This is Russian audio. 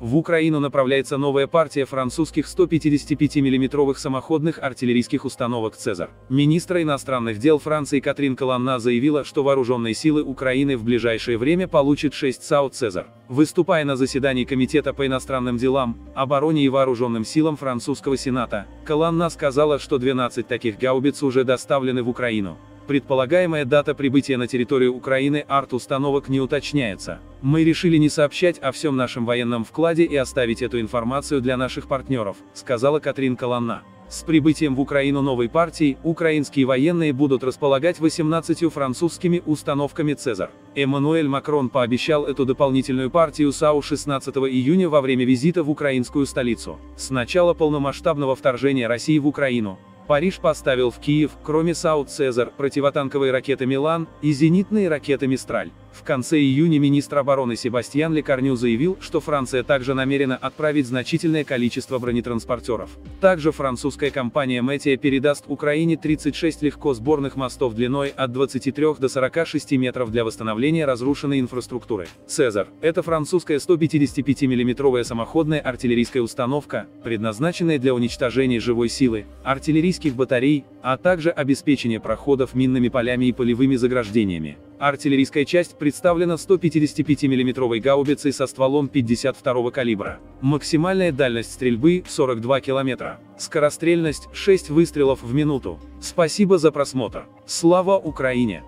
В Украину направляется новая партия французских 155 миллиметровых самоходных артиллерийских установок «Цезарь». Министр иностранных дел Франции Катрин Колонна заявила, что вооруженные силы Украины в ближайшее время получат 6 САУ «Цезарь». Выступая на заседании Комитета по иностранным делам, обороне и вооруженным силам французского Сената, Колонна сказала, что 12 таких гаубиц уже доставлены в Украину. Предполагаемая дата прибытия на территорию Украины арт-установок не уточняется. Мы решили не сообщать о всем нашем военном вкладе и оставить эту информацию для наших партнеров, сказала Катрин Колонна. С прибытием в Украину новой партии, украинские военные будут располагать 18 французскими установками «Цезарь». Эммануэль Макрон пообещал эту дополнительную партию САУ 16 июня во время визита в украинскую столицу. С начала полномасштабного вторжения России в Украину, Париж поставил в Киев, кроме САУ «Цезарь», противотанковые ракеты «Милан» и зенитные ракеты «Мистраль». В конце июня министр обороны Себастьян Лекарню заявил, что Франция также намерена отправить значительное количество бронетранспортеров. Также французская компания Метия передаст Украине 36 легкосборных мостов длиной от 23 до 46 метров для восстановления разрушенной инфраструктуры. «Цезарь» — это французская 155 миллиметровая самоходная артиллерийская установка, предназначенная для уничтожения живой силы, артиллерийских батарей, а также обеспечения проходов минными полями и полевыми заграждениями. Артиллерийская часть представлена 155 миллиметровой гаубицей со стволом 52 калибра. Максимальная дальность стрельбы 42 километра. Скорострельность 6 выстрелов в минуту. Спасибо за просмотр. Слава Украине!